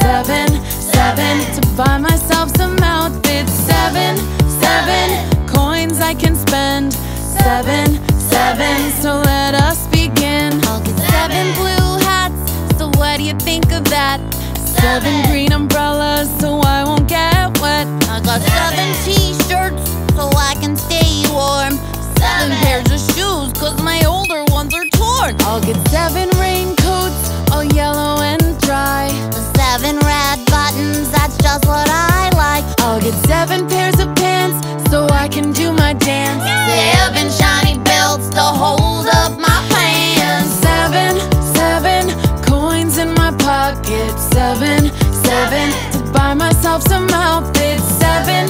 Seven, seven. To buy myself some outfits. Seven, seven. Coins I can spend. Seven, seven. So let us begin. I'll get seven blue hats. So what do you think of that? Seven green umbrellas So I won't get wet. I got seven t-shirts So I can stay warm. Seven. pairs of shoes Cause my older ones are torn. I'll get that's what I like. I'll get seven pairs of pants, so I can do my dance. Seven shiny belts to hold up my pants. Seven, seven coins in my pocket. Seven, seven to buy myself some outfits. Seven,